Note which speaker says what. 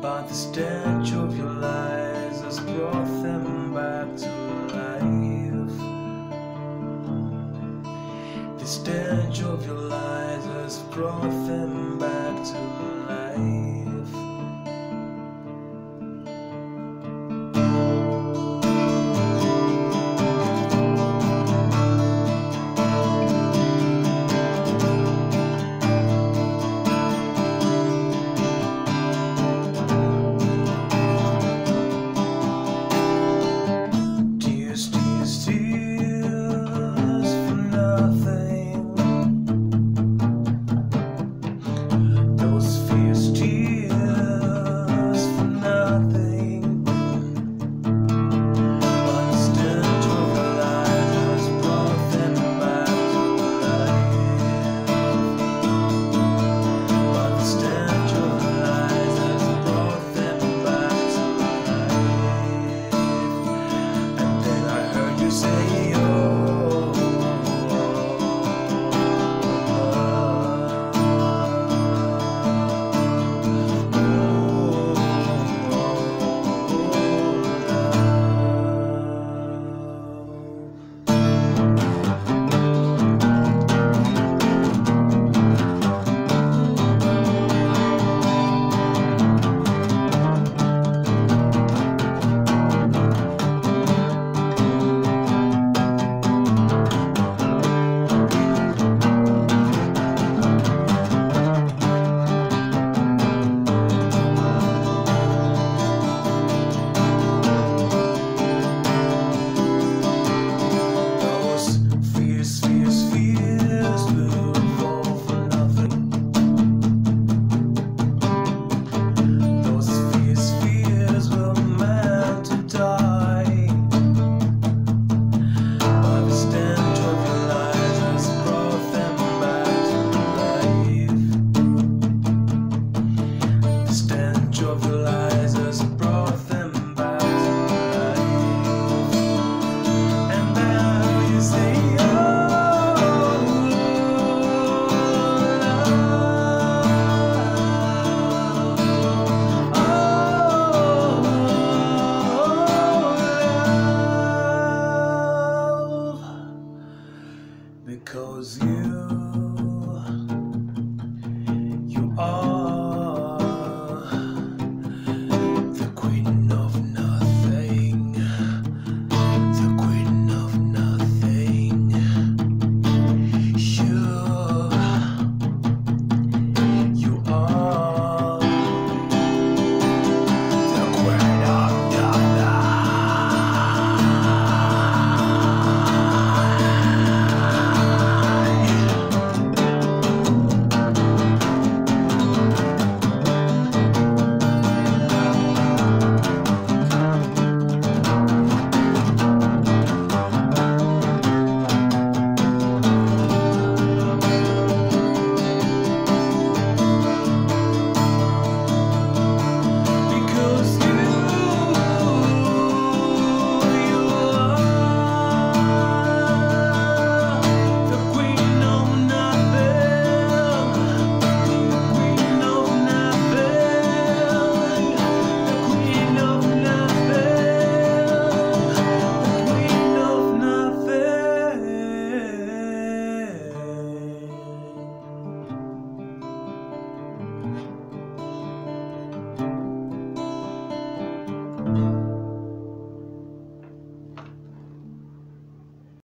Speaker 1: But the stench of your lies has brought them back to life. The stench of your lies has brought them back to life. say Oh.